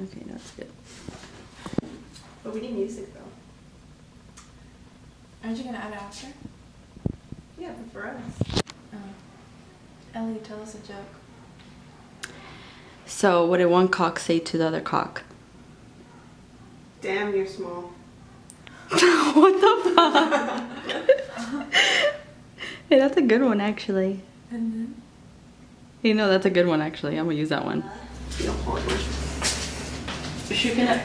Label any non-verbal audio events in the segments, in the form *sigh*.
Okay, that's good. But we need music though. Aren't you gonna add it after? Yeah, but for us. Oh. Ellie, tell us a joke. So, what did one cock say to the other cock? Damn, you're small. *laughs* what the fuck? hey, that's a good one, actually. And then? You know, that's a good one, actually. I'm gonna use that one. You don't hold me. She gonna.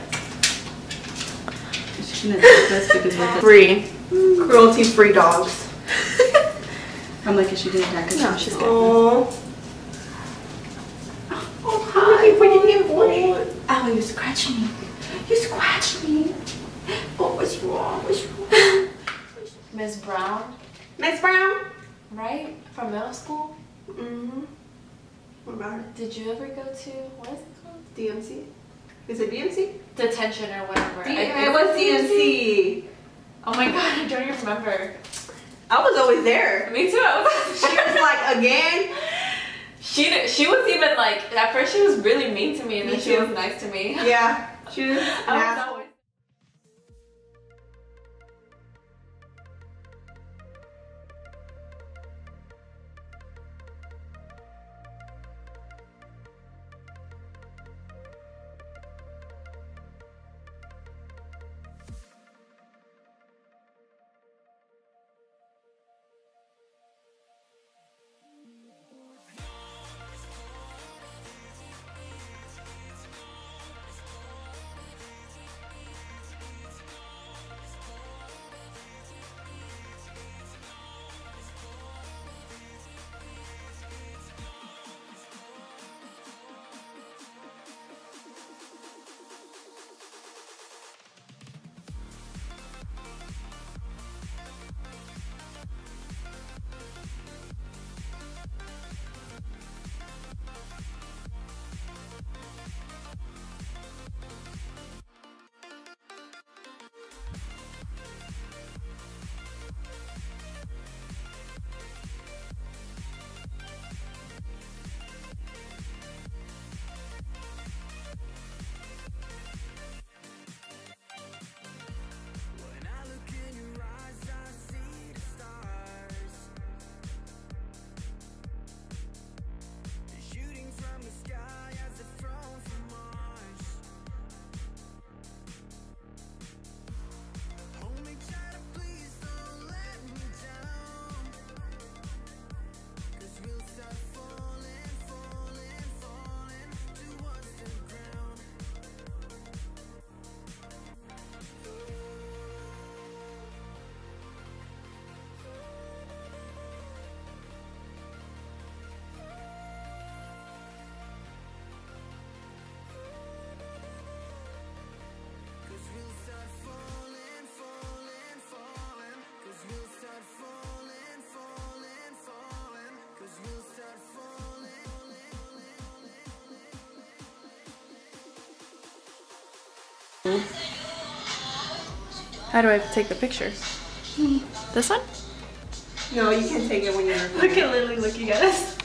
She gonna take this because Free. Cruelty free dogs. *laughs* I'm like, is she gonna attack us? No, she's good. Oh. Oh, hi. What did you boy? Ow, you scratched me. You scratched me. Oh, what's wrong? What's wrong? Miss Brown, Miss Brown? right? From middle school? Mm-hmm. What about her? Did you ever go to, what is it called? DMC? Is it DMC? Detention or whatever. I think it was DMC. Oh my god, I don't even remember. I was always there. Me too. Was *laughs* She was like, again? She she was even like at first she was really mean to me and Me then she was nice to me. Yeah. *laughs* She was. How do I take the picture? Hmm. This one? No, you can take it when you're. Look at Lily looking at us.